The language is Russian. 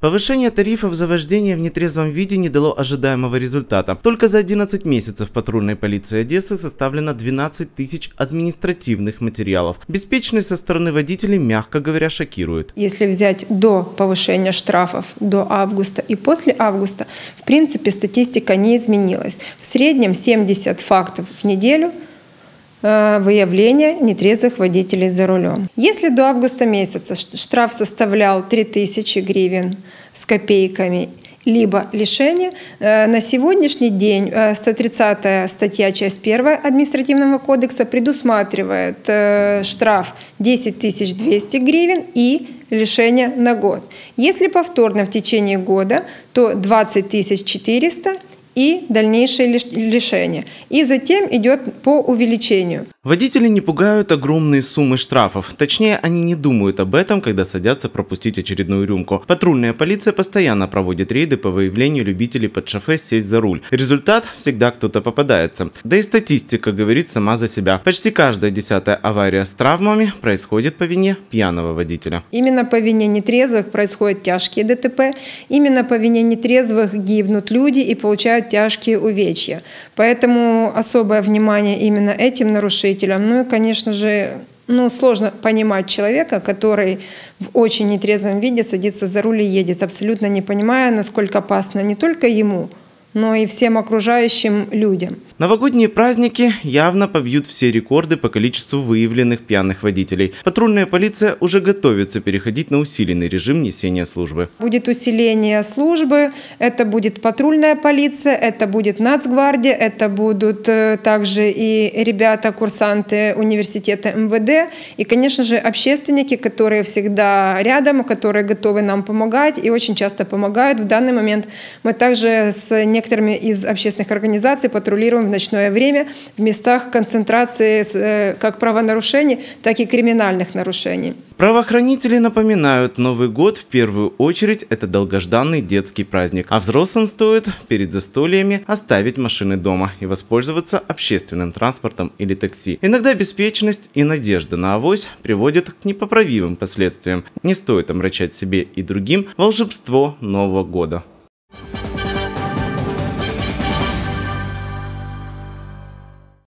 Повышение тарифов за вождение в нетрезвом виде не дало ожидаемого результата. Только за 11 месяцев патрульной полиции Одессы составлено 12 тысяч административных материалов. Беспечность со стороны водителей, мягко говоря, шокирует. Если взять до повышения штрафов, до августа и после августа, в принципе, статистика не изменилась. В среднем 70 фактов в неделю – выявления нетрезвых водителей за рулем. Если до августа месяца штраф составлял 3000 гривен с копейками, либо лишение, э, на сегодняшний день 130 э, статья, часть 1 административного кодекса предусматривает штраф 10 200 гривен и лишение на год. Если повторно в течение года, то 20 400 и дальнейшее лишение. И затем идет по увеличению. Водители не пугают огромные суммы штрафов. Точнее, они не думают об этом, когда садятся пропустить очередную рюмку. Патрульная полиция постоянно проводит рейды по выявлению любителей под шофе сесть за руль. Результат – всегда кто-то попадается. Да и статистика говорит сама за себя. Почти каждая десятая авария с травмами происходит по вине пьяного водителя. Именно по вине нетрезвых происходят тяжкие ДТП. Именно по вине нетрезвых гибнут люди и получают тяжкие увечья. Поэтому особое внимание именно этим нарушениям нарушителям. Ну и, конечно же, ну, сложно понимать человека, который в очень нетрезвом виде садится за руль и едет, абсолютно не понимая, насколько опасно не только ему, но и всем окружающим людям. Новогодние праздники явно побьют все рекорды по количеству выявленных пьяных водителей. Патрульная полиция уже готовится переходить на усиленный режим несения службы. Будет усиление службы, это будет патрульная полиция, это будет нацгвардия, это будут э, также и ребята, курсанты университета МВД и, конечно же, общественники, которые всегда рядом, которые готовы нам помогать и очень часто помогают. В данный момент мы также с некоторыми из общественных организаций патрулируем в ночное время в местах концентрации э, как правонарушений, так и криминальных нарушений. Правоохранители напоминают, Новый год в первую очередь это долгожданный детский праздник, а взрослым стоит перед застольями оставить машины дома и воспользоваться общественным транспортом или такси. Иногда беспечность и надежда на авось приводят к непоправимым последствиям. Не стоит омрачать себе и другим волшебство Нового года.